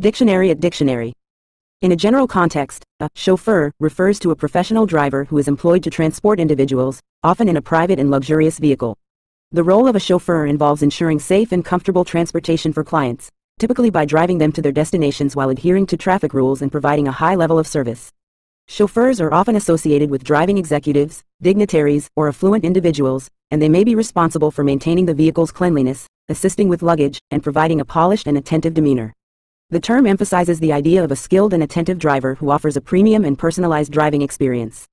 Dictionary at dictionary. In a general context, a chauffeur refers to a professional driver who is employed to transport individuals, often in a private and luxurious vehicle. The role of a chauffeur involves ensuring safe and comfortable transportation for clients, typically by driving them to their destinations while adhering to traffic rules and providing a high level of service. Chauffeurs are often associated with driving executives, dignitaries, or affluent individuals, and they may be responsible for maintaining the vehicle's cleanliness, assisting with luggage, and providing a polished and attentive demeanor. The term emphasizes the idea of a skilled and attentive driver who offers a premium and personalized driving experience.